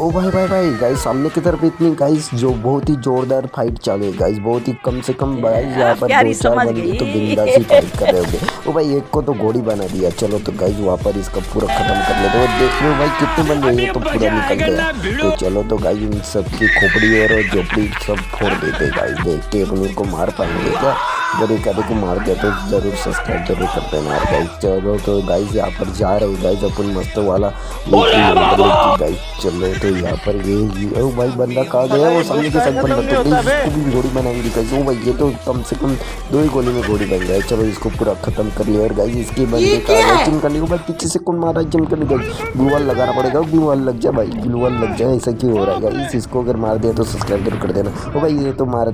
ओ भाई भाई भाई गाइस सामने की तरफ़ इतनी गाइस जो बहुत ही जोरदार फाइट चालू है गाइस बहुत ही कम से कम गाइस यहाँ पर दो चार बंदे तो बिंदास ही फाइट कर रहे होंगे। ओ भाई एक को तो घोड़ी बना दिया चलो तो गाइस वहाँ पर इसका पूरा खत्म कर लेते हो। देख लो भाई कितने बंदे हैं ये तो पूरा निकल गया। तो चलो तो गाइस इन सबकी खोपड़ी और झोपड़ी सब फोड़ देते गाइस देखते हैं उनको मार पाएँगे क्या? एक आधे को मार दिया तो ज़रूर सब्सक्राइब ज़रूर कर देना यार गाइस चलो तो गाइस यहाँ पर जा रहे गाइस अपन मस्त वाला गाइस चलो तो यहाँ पर ये ओ भाई बंदा कहाँ गया? वो सामने के साथ बंदा तो इसको भी घोड़ी बनाएँगे गाइस ओ भाई ये तो कम से कम दो ही गोली में घोड़ी बन गया चलो इसको पूरा खत्म कर लिया और गाइस इसके बंदे का चिम कर लिया भाई पीछे से कौन मारा चिम कर लिया ग्लूवाल लगाना पड़ेगा ग्लूवाल लग जाए भाई ग्लूवाल लग जाए ऐसा क्यों हो रहा है गाइस इसको अगर मार दिया तो सब्सक्राइब ज़रूर कर देना। ओ भाई ये तो मार